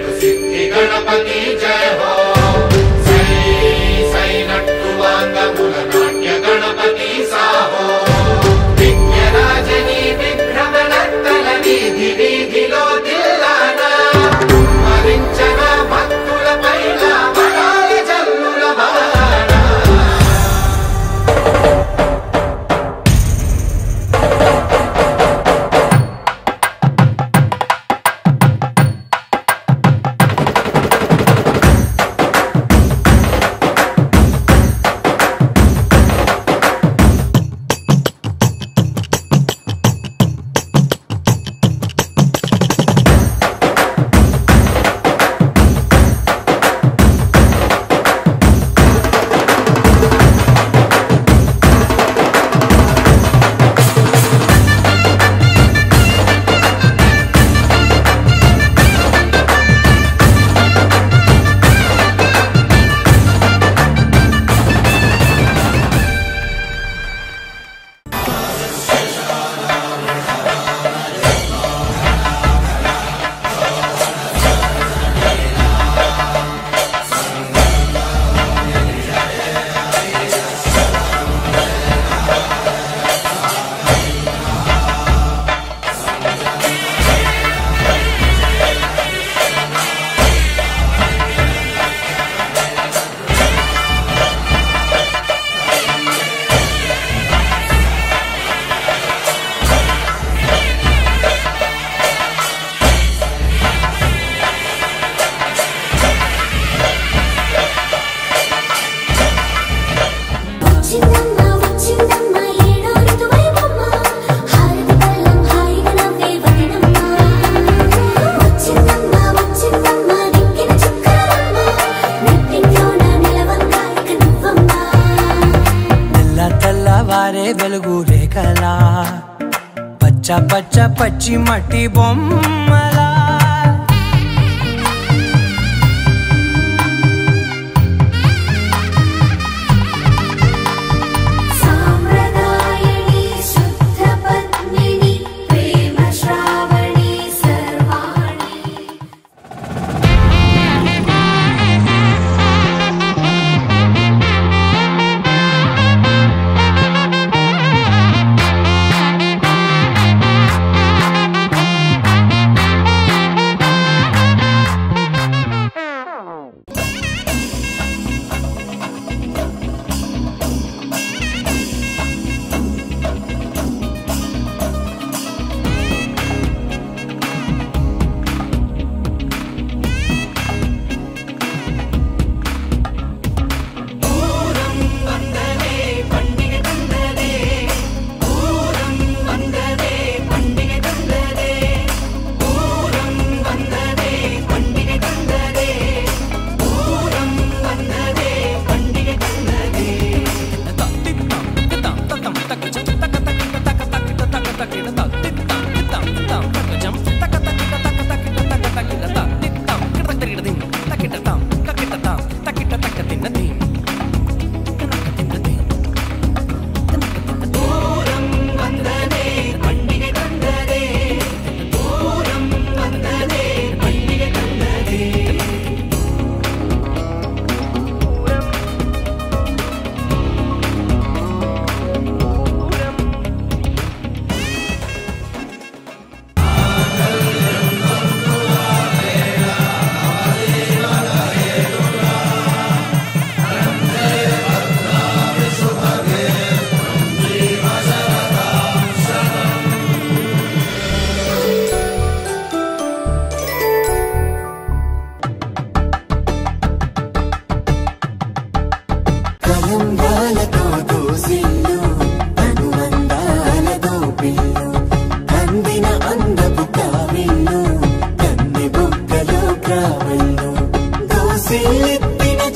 गणपति వెలుగు రేఖలా. పచ్చ పచ్చ పచ్చి మట్టి బొమ్మ.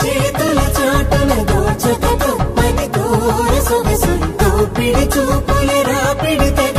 చేతుల చాటున దోచుట తప్పని కోరసొగసు దోపిడి చూపుల రాపిడి తెగ